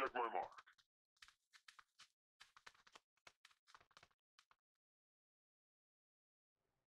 check my mark.